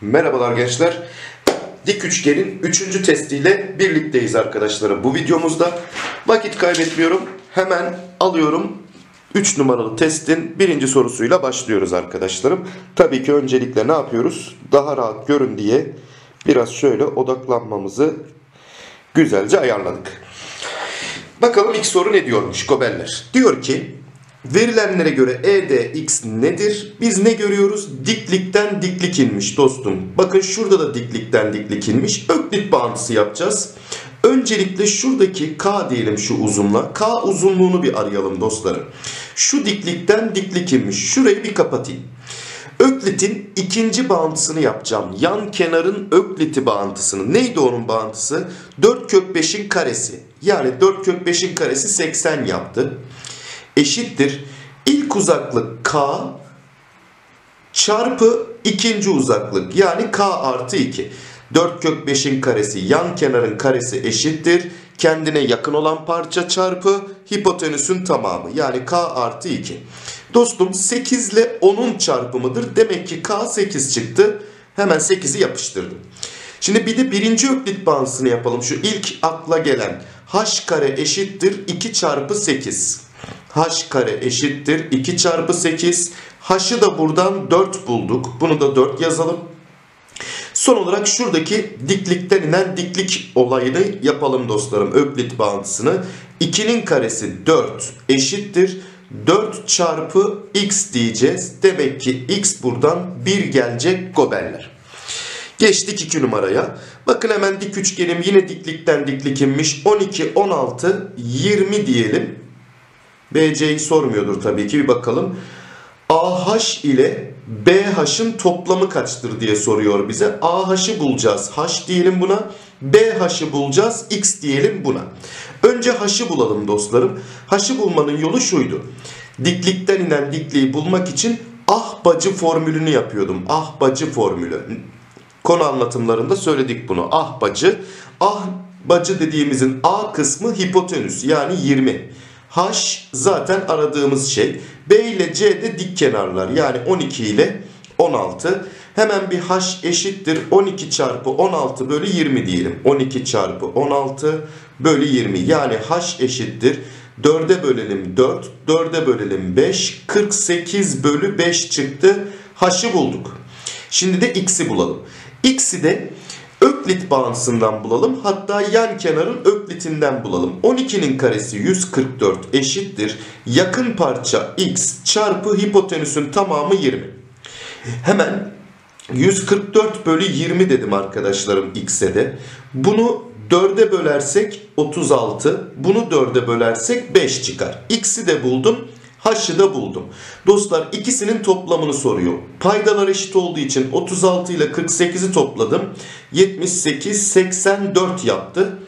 Merhabalar gençler. Dik üçgenin 3. testiyle birlikteyiz arkadaşlarım. Bu videomuzda vakit kaybetmiyorum. Hemen alıyorum. 3 numaralı testin birinci sorusuyla başlıyoruz arkadaşlarım. Tabii ki öncelikle ne yapıyoruz? Daha rahat görün diye biraz şöyle odaklanmamızı güzelce ayarladık. Bakalım ilk soru ne diyormuş Gobeller? Diyor ki verilenlere göre EDX nedir? Biz ne görüyoruz? Diklikten diklik inmiş dostum. Bakın şurada da diklikten diklik inmiş. Öklit bağıntısı yapacağız. Öncelikle şuradaki K diyelim şu uzunla. K uzunluğunu bir arayalım dostlarım. Şu diklikten diklik inmiş. Şurayı bir kapatayım. Öklit'in ikinci bağıntısını yapacağım. Yan kenarın ökliti bağıntısını. Neydi onun bağıntısı? 4 kök 5'in karesi. Yani 4 kök 5'in karesi 80 yaptı. Eşittir. İlk uzaklık K çarpı ikinci uzaklık. Yani K artı 2. 4 kök 5'in karesi yan kenarın karesi eşittir. Kendine yakın olan parça çarpı hipotenüsün tamamı. Yani K artı 2. Dostum 8 ile 10'un çarpımıdır. Demek ki K 8 çıktı. Hemen 8'i yapıştırdım. Şimdi bir de birinci öklit bağıntısını yapalım. Şu ilk akla gelen h kare eşittir 2 çarpı 8. h kare eşittir 2 çarpı 8. h'ı da buradan 4 bulduk. Bunu da 4 yazalım. Son olarak şuradaki diklikten inen diklik olayını yapalım dostlarım. Öklit bağıntısını. 2'nin karesi 4 eşittir. 4 çarpı x diyeceğiz. Demek ki x buradan 1 gelecek gobeller. Geçtik 2 numaraya. Bakın hemen dik üçgenim yine diklikten diklik inmiş. 12, 16, 20 diyelim. BC'yi sormuyordur tabii ki bir bakalım. AH ile BH'ın toplamı kaçtır diye soruyor bize. AH'ı bulacağız. H diyelim buna. BH'ı bulacağız. X diyelim buna. Önce H'ı bulalım dostlarım. H'ı bulmanın yolu şuydu. Diklikten inen dikliği bulmak için ah bacı formülünü yapıyordum. Ah bacı formülü. Konu anlatımlarında söyledik bunu. Ah bacı. Ah bacı dediğimizin A kısmı hipotenüs yani 20. H zaten aradığımız şey. B ile C de dik kenarlar. Yani 12 ile 16. Hemen bir H eşittir 12 çarpı 16 bölü 20 diyelim. 12 çarpı 16 bölü 20. Yani H eşittir. 4'e bölelim 4. 4'e bölelim 5. 48 bölü 5 çıktı. H'ı bulduk. Şimdi de x'i bulalım. X'i de Öklit bağıntısından bulalım. Hatta yan kenarın öklitinden bulalım. 12'nin karesi 144 eşittir. Yakın parça x çarpı hipotenüsün tamamı 20. Hemen 144 bölü 20 dedim arkadaşlarım x'e de. Bunu 4'e bölersek 36. Bunu 4'e bölersek 5 çıkar. X'i de buldum. H'ı da buldum. Dostlar ikisinin toplamını soruyor. Paydalar eşit olduğu için 36 ile 48'i topladım. 78, 84 yaptı.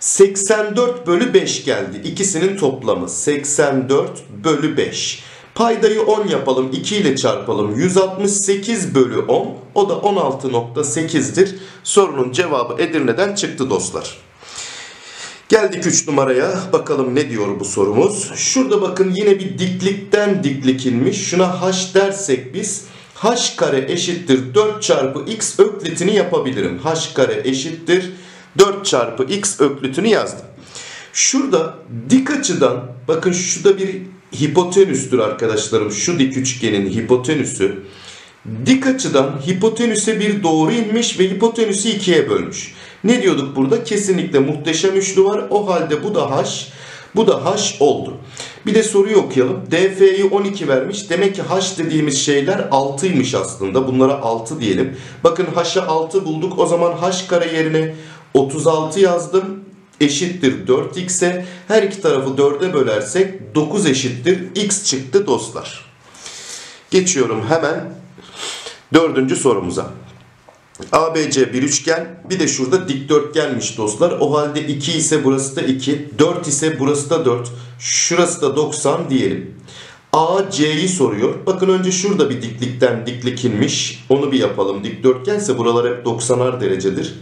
84 bölü 5 geldi. İkisinin toplamı 84 bölü 5. Paydayı 10 yapalım. 2 ile çarpalım. 168 bölü 10. O da 16.8'dir. Sorunun cevabı Edirne'den çıktı dostlar. Geldik 3 numaraya. Bakalım ne diyor bu sorumuz. Şurada bakın yine bir diklikten diklik inmiş. Şuna h dersek biz h kare eşittir 4 çarpı x öklitini yapabilirim. h kare eşittir 4 çarpı x öklitini yazdım. Şurada dik açıdan bakın şurada bir hipotenüstür arkadaşlarım. Şu dik üçgenin hipotenüsü. Dik açıdan hipotenüse bir doğru inmiş ve hipotenüsü ikiye bölmüş. Ne diyorduk burada? Kesinlikle muhteşem üçlü var. O halde bu da h, bu da h oldu. Bir de soruyu okuyalım. DF'yi 12 vermiş. Demek ki h dediğimiz şeyler 6'ymış aslında. Bunlara 6 diyelim. Bakın h'a 6 bulduk. O zaman h kare yerine 36 yazdım. Eşittir 4x'e. Her iki tarafı 4'e bölersek 9 eşittir x çıktı dostlar. Geçiyorum hemen dördüncü sorumuza. ABC bir üçgen bir de şurada dikdörtgenmiş dostlar. O halde 2 ise burası da 2. 4 ise burası da 4. Şurası da 90 diyelim. AC'yi soruyor. Bakın önce şurada bir diklikten diklik inmiş. Onu bir yapalım. Dikdörtgense buralar hep 90'ar derecedir.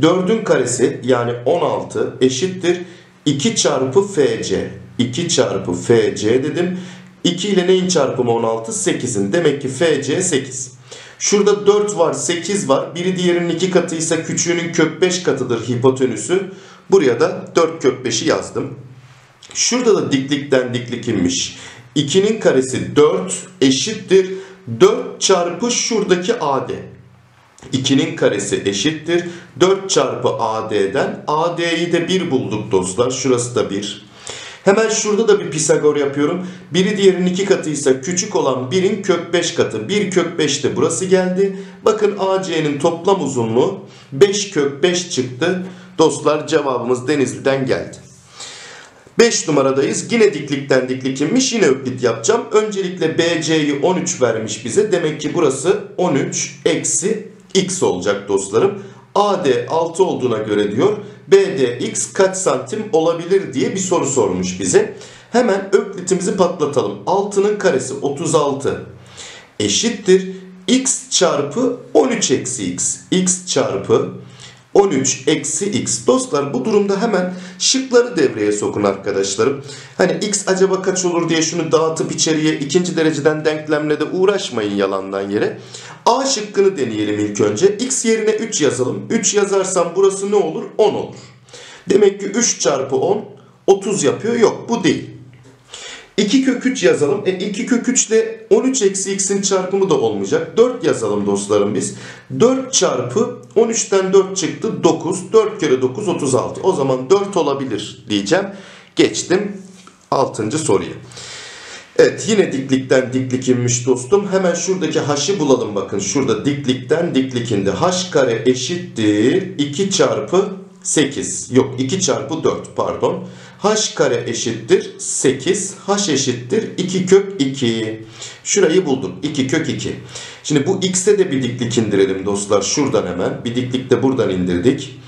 4'ün karesi yani 16 eşittir 2 çarpı FC. 2 çarpı FC dedim. 2 ile neyin çarpımı 16? 8'in. Demek ki FC 8. Şurada 4 var 8 var. Biri diğerinin 2 katıysa küçüğünün kök 5 katıdır hipotenüsü. Buraya da 4 kök 5'i yazdım. Şurada da diklikten diklik inmiş. 2'nin karesi 4 eşittir. 4 çarpı şuradaki AD. 2'nin karesi eşittir. 4 çarpı AD'den AD'yi de 1 bulduk dostlar. Şurası da 1. Hemen şurada da bir Pisagor yapıyorum. Biri diğerinin 2 katıysa küçük olan 1'in kök 5 katı. 1 kök 5 de burası geldi. Bakın AC'nin toplam uzunluğu 5 kök 5 çıktı. Dostlar cevabımız Denizli'den geldi. 5 numaradayız. Yine diklikten diklik inmiş. Yine öklit yapacağım. Öncelikle BC'yi 13 vermiş bize. Demek ki burası 13 eksi x olacak dostlarım. AD 6 olduğuna göre diyor BD x kaç santim olabilir diye bir soru sormuş bize. Hemen öklitimizi patlatalım. 6'nın karesi 36 eşittir x çarpı 13 eksi x. x çarpı 13 eksi x. Dostlar bu durumda hemen şıkları devreye sokun arkadaşlarım. Hani x acaba kaç olur diye şunu dağıtıp içeriye ikinci dereceden denklemle de uğraşmayın yalandan yere. A şıkkını deneyelim ilk önce. X yerine 3 yazalım. 3 yazarsam burası ne olur? 10 olur. Demek ki 3 çarpı 10 30 yapıyor. Yok bu değil. 2 kök 3 yazalım. E 2 kök 3 ile 13 eksi x'in çarpımı da olmayacak. 4 yazalım dostlarım biz. 4 çarpı 13'ten 4 çıktı 9. 4 kere 9 36. O zaman 4 olabilir diyeceğim. Geçtim 6. soruya. Evet yine diklikten diklik inmiş dostum. Hemen şuradaki h'ı bulalım bakın. Şurada diklikten diklik indi. h kare eşittir 2 çarpı 8. Yok 2 çarpı 4 pardon. H kare eşittir 8. h eşittir 2 kök 2. Şurayı buldum. 2 kök 2. Şimdi bu x'e de bir diklik indirelim dostlar. Şuradan hemen. Bir diklik de buradan indirdik.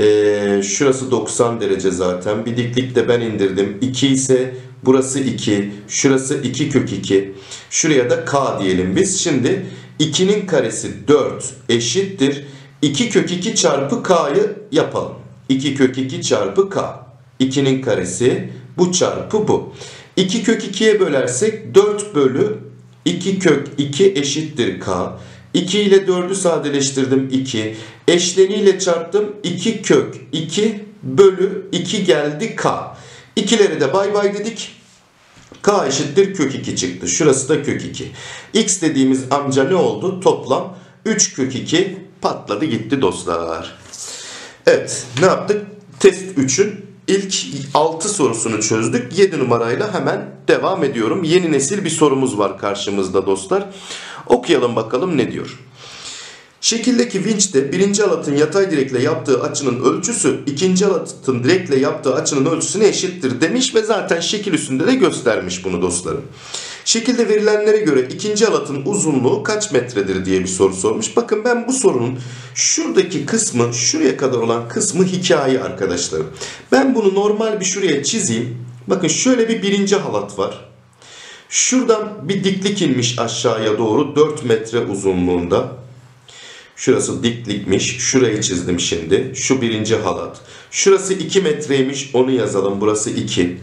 Ee, şurası 90 derece zaten. Bir diklik de ben indirdim. 2 ise burası 2. Şurası 2 kök 2. Şuraya da k diyelim biz. Şimdi 2'nin karesi 4 eşittir. 2 kök 2 çarpı k'yı yapalım. 2 kök 2 çarpı k. 2'nin karesi bu çarpı bu. 2 kök 2'ye bölersek 4 bölü 2 kök 2 eşittir k. 2 ile 4'ü sadeleştirdim 2. Eşleniyle çarptım 2 kök 2 bölü 2 geldi k. İkileri de bay bay dedik. K eşittir kök 2 çıktı. Şurası da kök 2. X dediğimiz amca ne oldu? Toplam 3 kök 2 patladı gitti dostlar. Evet ne yaptık? Test 3'ün ilk 6 sorusunu çözdük. 7 numarayla hemen devam ediyorum. Yeni nesil bir sorumuz var karşımızda dostlar. Okuyalım bakalım ne diyor. Şekildeki vinçte birinci alatın yatay direkle yaptığı açının ölçüsü ikinci alatın direkle yaptığı açının ölçüsüne eşittir demiş ve zaten şekil üstünde de göstermiş bunu dostlarım. Şekilde verilenlere göre ikinci alatın uzunluğu kaç metredir diye bir soru sormuş. Bakın ben bu sorunun şuradaki kısmı, şuraya kadar olan kısmı hikaye arkadaşlarım. Ben bunu normal bir şuraya çizeyim. Bakın şöyle bir birinci halat var. Şuradan bir diklik inmiş aşağıya doğru 4 metre uzunluğunda. Şurası diklikmiş. Şurayı çizdim şimdi. Şu birinci halat. Şurası 2 metreymiş. Onu yazalım. Burası 2.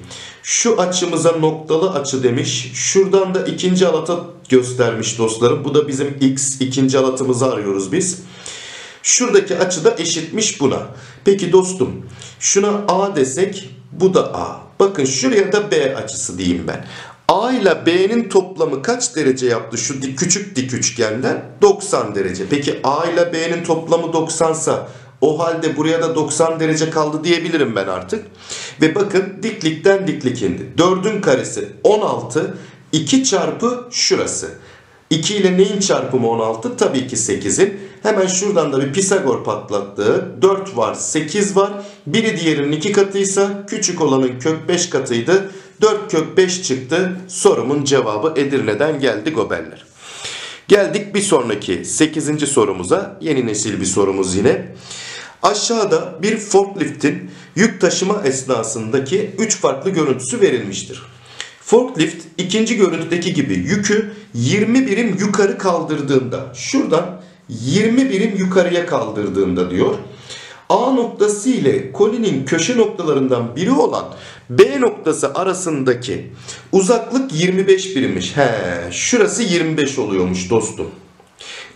Şu açımıza noktalı açı demiş. Şuradan da ikinci alata göstermiş dostlarım. Bu da bizim x ikinci alatımızı arıyoruz biz. Şuradaki açı da eşitmiş buna. Peki dostum şuna A desek bu da A. Bakın şuraya da B açısı diyeyim ben. A ile B'nin toplamı kaç derece yaptı şu küçük dik üçgenden? 90 derece. Peki A ile B'nin toplamı 90 sa o halde buraya da 90 derece kaldı diyebilirim ben artık. Ve bakın diklikten diklik indi. 4'ün karesi 16. 2 çarpı şurası. 2 ile neyin çarpımı 16? Tabii ki 8'in. Hemen şuradan da bir Pisagor patlattığı 4 var 8 var. Biri diğerinin 2 katıysa küçük olanın kök 5 katıydı. 4 kök 5 çıktı. Sorumun cevabı Edirne'den geldi goberler. Geldik bir sonraki 8. sorumuza. Yeni nesil bir sorumuz yine. Aşağıda bir forkliftin yük taşıma esnasındaki 3 farklı görüntüsü verilmiştir. Forklift ikinci görüntüdeki gibi yükü 20 birim yukarı kaldırdığında şuradan 20 birim yukarıya kaldırdığında diyor. A noktası ile kolinin köşe noktalarından biri olan B noktası arasındaki uzaklık 25 birimmiş. He, şurası 25 oluyormuş dostum.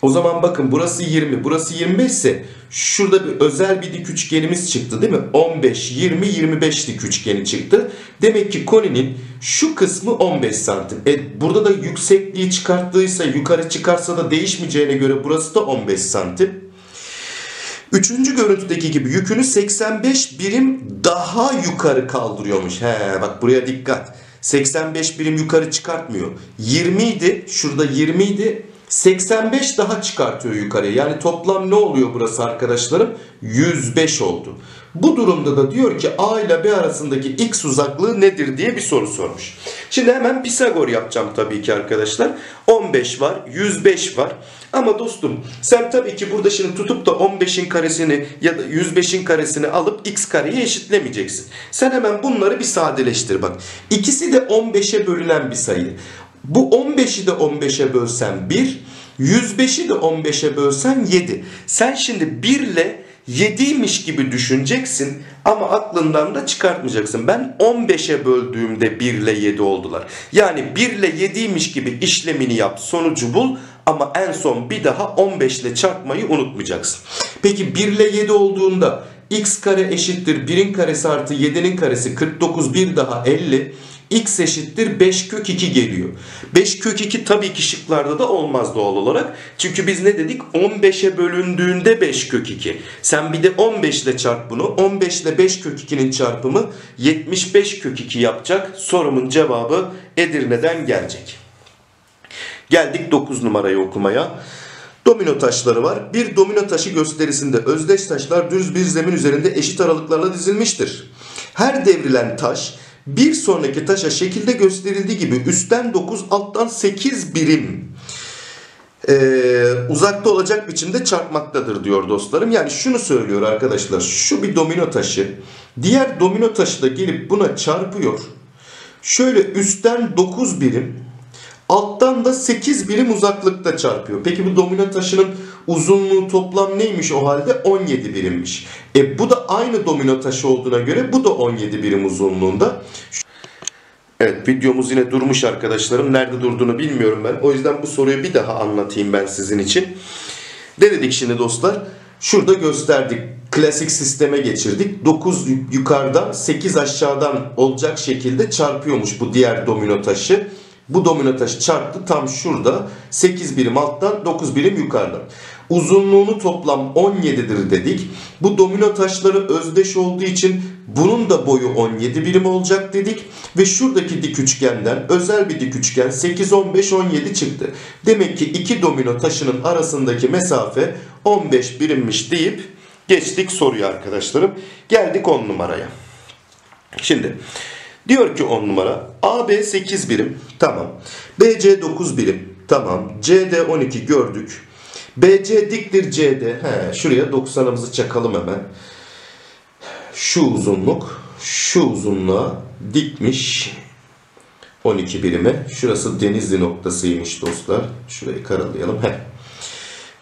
O zaman bakın burası 20, burası 25 ise şurada bir özel bir dik üçgenimiz çıktı değil mi? 15, 20, 25 dik üçgeni çıktı. Demek ki koninin şu kısmı 15 santim. E burada da yüksekliği çıkarttıysa yukarı çıkarsa da değişmeyeceğine göre burası da 15 santim. Üçüncü görüntüdeki gibi yükünü 85 birim daha yukarı kaldırıyormuş. He bak buraya dikkat. 85 birim yukarı çıkartmıyor. 20 idi. Şurada 20 idi. 85 daha çıkartıyor yukarıya. Yani toplam ne oluyor burası arkadaşlarım? 105 oldu. Bu durumda da diyor ki A ile B arasındaki x uzaklığı nedir diye bir soru sormuş. Şimdi hemen Pisagor yapacağım tabii ki arkadaşlar. 15 var, 105 var. Ama dostum sen tabii ki burada şimdi tutup da 15'in karesini ya da 105'in karesini alıp x kareye eşitlemeyeceksin. Sen hemen bunları bir sadeleştir bak. İkisi de 15'e bölünen bir sayı. Bu 15'i de 15'e bölsen 1, 105'i de 15'e bölsen 7. Sen şimdi 1 ile 7'ymiş gibi düşüneceksin ama aklından da çıkartmayacaksın. Ben 15'e böldüğümde 1 ile 7 oldular. Yani 1 ile 7'ymiş gibi işlemini yap, sonucu bul ama en son bir daha 15 ile çarpmayı unutmayacaksın. Peki 1 ile 7 olduğunda x kare eşittir 1'in karesi artı 7'nin karesi 49 bir daha 50 x eşittir 5 kök 2 geliyor. 5 kök 2 tabii ki şıklarda da olmaz doğal olarak. Çünkü biz ne dedik? 15'e bölündüğünde 5 kök 2. Sen bir de 15 ile çarp bunu. 15 ile 5 kök 2'nin çarpımı 75 kök 2 yapacak. Sorumun cevabı Edirne'den gelecek. Geldik 9 numarayı okumaya. Domino taşları var. Bir domino taşı gösterisinde özdeş taşlar düz bir zemin üzerinde eşit aralıklarla dizilmiştir. Her devrilen taş bir sonraki taşa şekilde gösterildiği gibi üstten 9 alttan 8 birim ee, uzakta olacak biçimde çarpmaktadır diyor dostlarım. Yani şunu söylüyor arkadaşlar. Şu bir domino taşı. Diğer domino taşı da gelip buna çarpıyor. Şöyle üstten 9 birim alttan da 8 birim uzaklıkta çarpıyor. Peki bu domino taşının uzunluğu toplam neymiş o halde? 17 birimmiş. E bu da aynı domino taşı olduğuna göre bu da 17 birim uzunluğunda. Evet videomuz yine durmuş arkadaşlarım. Nerede durduğunu bilmiyorum ben. O yüzden bu soruyu bir daha anlatayım ben sizin için. Ne dedik şimdi dostlar? Şurada gösterdik. Klasik sisteme geçirdik. 9 yukarıdan 8 aşağıdan olacak şekilde çarpıyormuş bu diğer domino taşı. Bu domino taşı çarptı tam şurada 8 birim alttan 9 birim yukarıdan. Uzunluğunu toplam 17'dir dedik. Bu domino taşları özdeş olduğu için bunun da boyu 17 birim olacak dedik. Ve şuradaki dik üçgenden özel bir dik üçgen 8, 15, 17 çıktı. Demek ki iki domino taşının arasındaki mesafe 15 birimmiş deyip geçtik soruya arkadaşlarım. Geldik 10 numaraya. Şimdi Diyor ki 10 numara AB 8 birim tamam. BC 9 birim tamam. CD 12 gördük. BC diktir CD. He, şuraya 90'ımızı çakalım hemen. Şu uzunluk şu uzunluğa dikmiş 12 birime. Şurası Denizli noktasıymış dostlar. Şurayı karalayalım. He.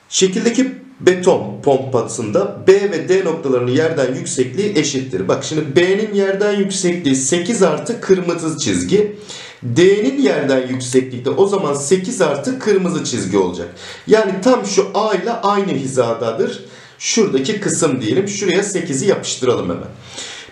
Şekildeki beton pompasında B ve D noktalarının yerden yüksekliği eşittir. Bak şimdi B'nin yerden yüksekliği 8 artı kırmızı çizgi. D'nin yerden yüksekliği de o zaman 8 artı kırmızı çizgi olacak. Yani tam şu A ile aynı hizadadır. Şuradaki kısım diyelim. Şuraya 8'i yapıştıralım hemen.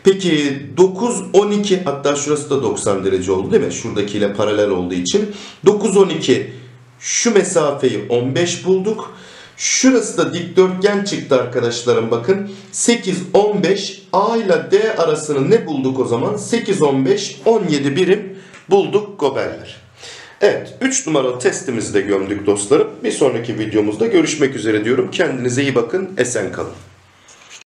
Peki 9, 12 hatta şurası da 90 derece oldu değil mi? Şuradakiyle paralel olduğu için. 9, 12 şu mesafeyi 15 bulduk. Şurası da dikdörtgen çıktı arkadaşlarım bakın. 8, 15 A ile D arasını ne bulduk o zaman? 8, 15, 17 birim bulduk gobeller. Evet 3 numaralı testimizi de gömdük dostlarım. Bir sonraki videomuzda görüşmek üzere diyorum. Kendinize iyi bakın. Esen kalın.